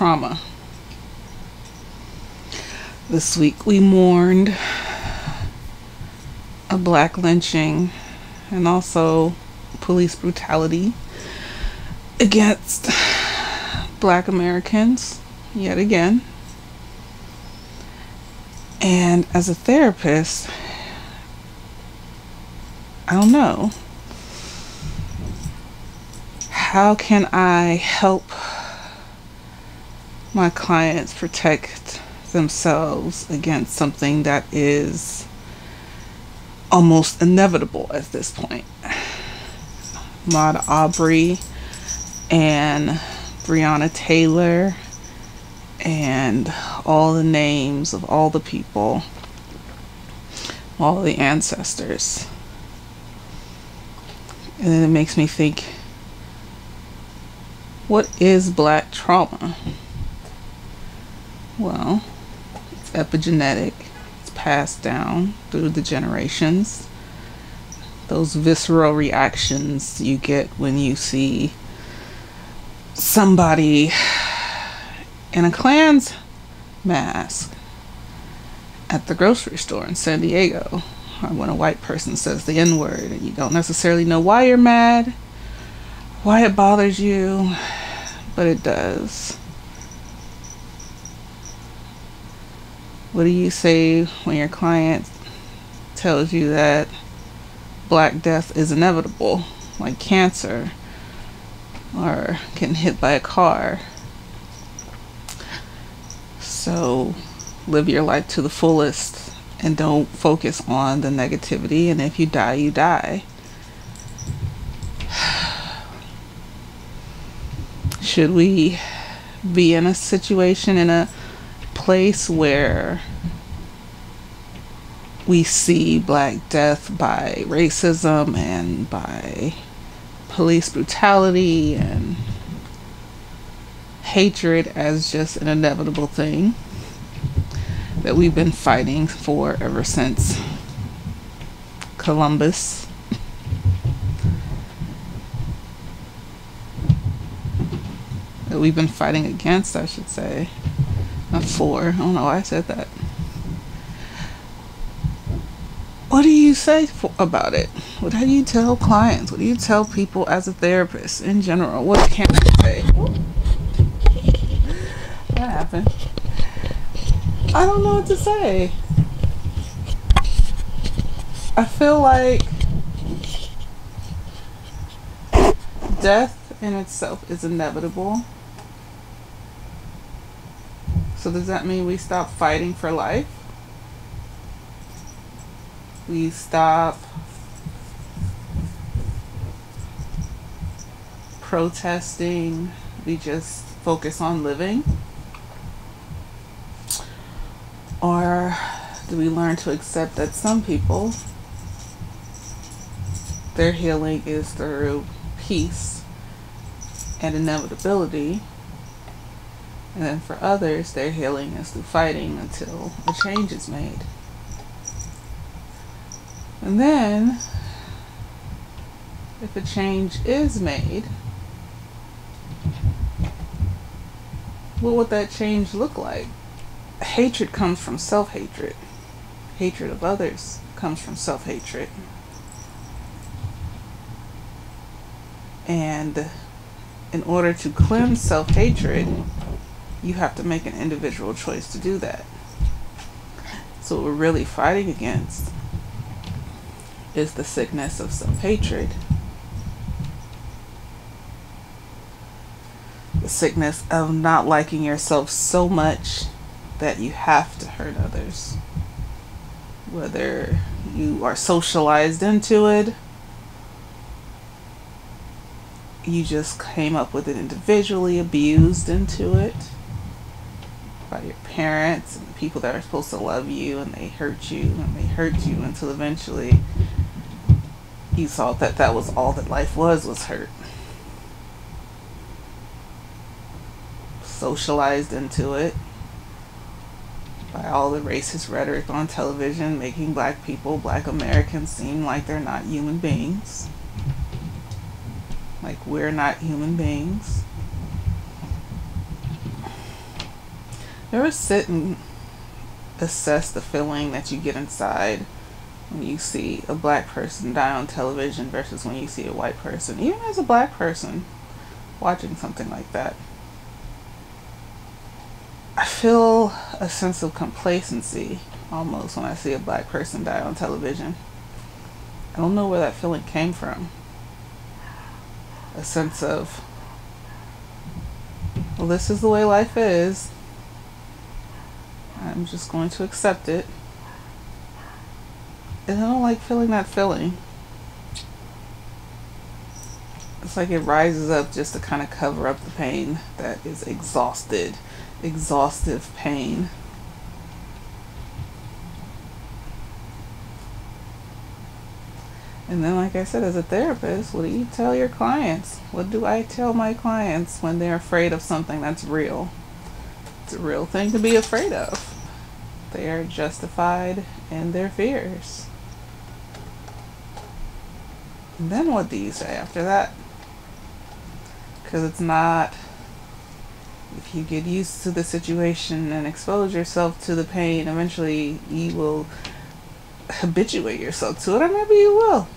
Trauma. This week we mourned a black lynching and also police brutality against black Americans yet again. And as a therapist, I don't know. How can I help my clients protect themselves against something that is almost inevitable at this point? Ahmaud Arbery and Breonna Taylor and all the names of all the people, all the ancestors. And then it makes me think what is black trauma? Well, it's epigenetic, it's passed down through the generations. Those visceral reactions you get when you see somebody in a Klan's mask at the grocery store in San Diego, or when a white person says the N word and you don't necessarily know why you're mad, why it bothers you, but it does. What do you say when your client tells you that black death is inevitable, like cancer or getting hit by a car? So live your life to the fullest and don't focus on the negativity. And if you die, you die. Should we be in a situation, in a place where we see black death by racism and by police brutality and hatred as just an inevitable thing that we've been fighting for ever since Columbus. that we've been fighting against, I should say. Not for. I don't know why I said that. What do you say for, about it? What do you tell clients? What do you tell people as a therapist in general? What can I say? What happened? I don't know what to say. I feel like death in itself is inevitable. So does that mean we stop fighting for life? We stop protesting. We just focus on living? Or do we learn to accept that some people, their healing is through peace and inevitability? And then for others, their healing is through fighting until a change is made. And then, if a change is made, what would that change look like? Hatred comes from self hatred, hatred of others comes from self hatred. And in order to cleanse self hatred, you have to make an individual choice to do that. So, what we're really fighting against is the sickness of self hatred. The sickness of not liking yourself so much that you have to hurt others. Whether you are socialized into it, you just came up with it individually, abused into it by your parents and people that are supposed to love you and they hurt you and they hurt you until eventually you thought that that was all that life was was hurt. Socialized into it by all the racist rhetoric on television making black people black americans seem like they're not human beings. Like we're not human beings ever sit and assess the feeling that you get inside when you see a black person die on television versus when you see a white person, even as a black person watching something like that? I feel a sense of complacency almost when I see a black person die on television. I don't know where that feeling came from. A sense of, well, this is the way life is. I'm just going to accept it. And I don't like feeling that feeling. It's like it rises up just to kind of cover up the pain that is exhausted, exhaustive pain. And then, like I said, as a therapist, what do you tell your clients? What do I tell my clients when they're afraid of something that's real? It's a real thing to be afraid of. They are justified in their fears. And then what do you say after that? Because it's not, if you get used to the situation and expose yourself to the pain, eventually you will habituate yourself to it, or maybe you will.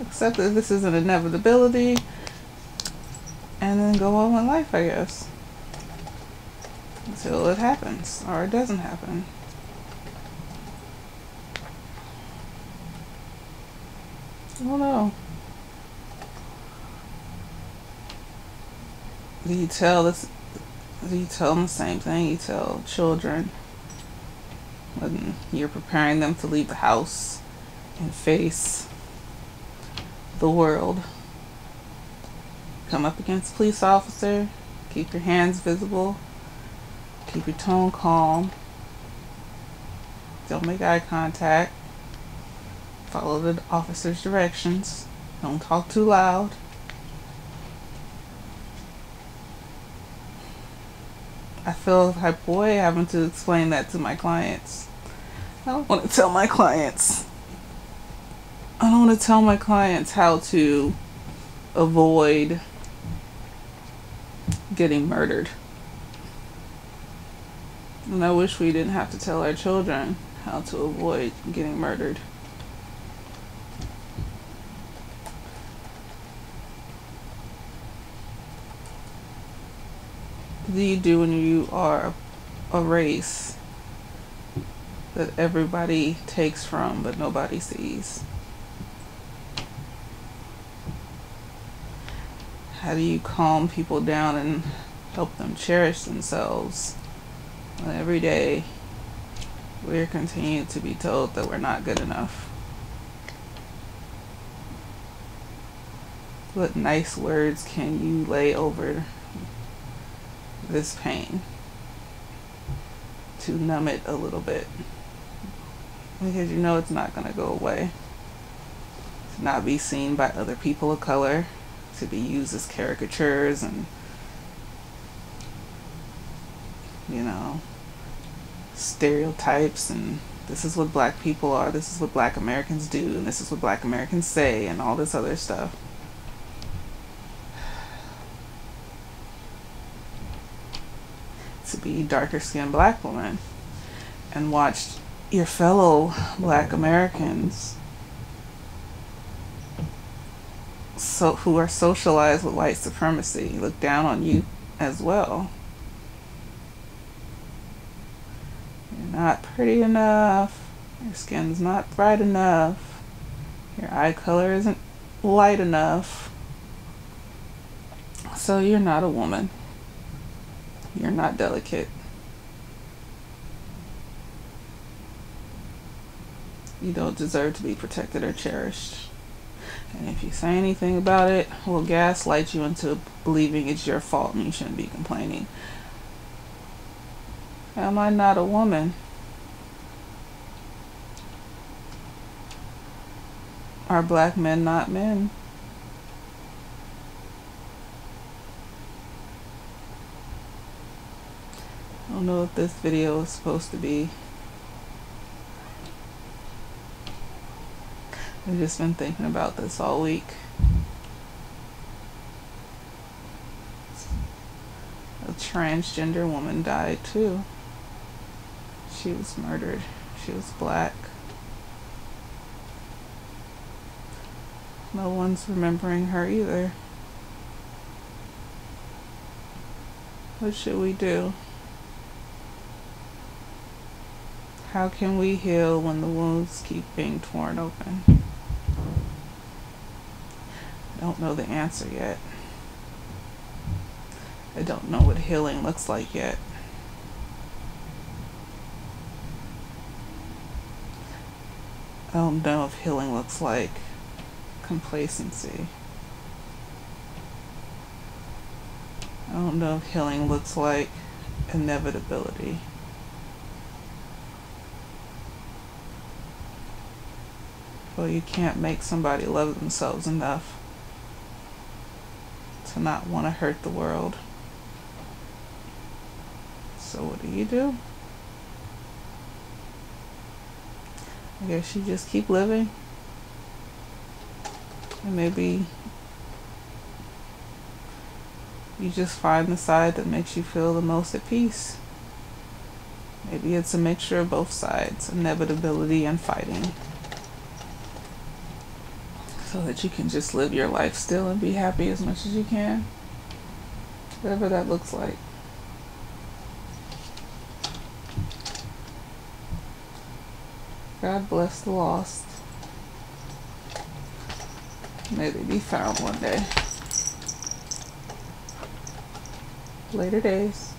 Accept that this is an inevitability, and then go on with life, I guess until it happens or it doesn't happen. I don't know. Do you tell this? Do you tell them the same thing you tell children when you're preparing them to leave the house and face the world? Come up against police officer, keep your hands visible, Keep your tone calm. Don't make eye contact. Follow the officer's directions. Don't talk too loud. I feel like boy having to explain that to my clients. I don't want to tell my clients. I don't want to tell my clients how to avoid getting murdered. And I wish we didn't have to tell our children how to avoid getting murdered. What do you do when you are a race that everybody takes from but nobody sees? How do you calm people down and help them cherish themselves? Every day we're continued to be told that we're not good enough. What nice words can you lay over this pain to numb it a little bit? Because you know it's not going to go away. To not be seen by other people of color, to be used as caricatures and, you know, stereotypes and this is what black people are, this is what black Americans do, and this is what black Americans say, and all this other stuff. To be darker skinned black woman and watch your fellow black Americans so who are socialized with white supremacy look down on you as well. Not pretty enough. Your skin's not bright enough. Your eye color isn't light enough. So you're not a woman. You're not delicate. You don't deserve to be protected or cherished. And if you say anything about it, we'll gaslight you into believing it's your fault and you shouldn't be complaining. Am I not a woman? Are black men not men? I don't know what this video is supposed to be. I've just been thinking about this all week. A transgender woman died too. She was murdered. She was black. No one's remembering her either. What should we do? How can we heal when the wounds keep being torn open? I don't know the answer yet. I don't know what healing looks like yet. I don't know if healing looks like complacency. I don't know if healing looks like inevitability. Well, you can't make somebody love themselves enough to not want to hurt the world. So what do you do? I guess you just keep living. And maybe you just find the side that makes you feel the most at peace. Maybe it's a mixture of both sides, inevitability and fighting. So that you can just live your life still and be happy as much as you can. Whatever that looks like. God bless the lost. May be found one day. Later days.